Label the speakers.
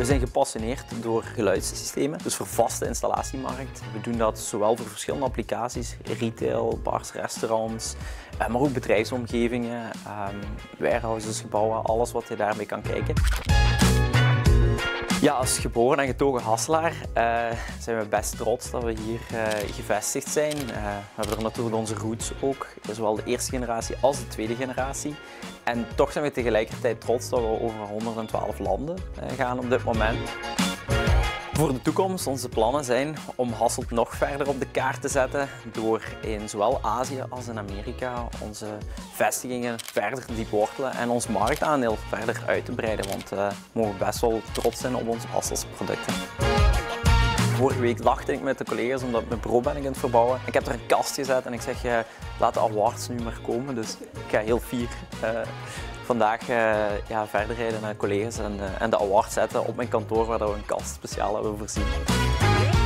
Speaker 1: We zijn gepassioneerd door geluidssystemen, dus voor vaste installatiemarkt. We doen dat zowel voor verschillende applicaties, retail, bars, restaurants, eh, maar ook bedrijfsomgevingen, ehm, warehouses, gebouwen, alles wat je daarmee kan kijken. Ja, als geboren en getogen Hasselaar uh, zijn we best trots dat we hier uh, gevestigd zijn. Uh, we hebben er natuurlijk onze roots ook, zowel de eerste generatie als de tweede generatie. En toch zijn we tegelijkertijd trots dat we over 112 landen gaan op dit moment. Voor de toekomst, onze plannen zijn om Hasselt nog verder op de kaart te zetten door in zowel Azië als in Amerika onze vestigingen verder te wortelen en ons marktaandeel verder uit te breiden, want we mogen best wel trots zijn op onze Hasselse producten. Vorige week lachte ik met de collega's omdat mijn bureau ben ik aan het verbouwen. Ik heb er een kast gezet en ik zeg, laat de awards nu maar komen. Dus ik ga heel fier uh, vandaag uh, ja, verder rijden naar collega's en, uh, en de awards zetten op mijn kantoor waar we een kast speciaal hebben voorzien.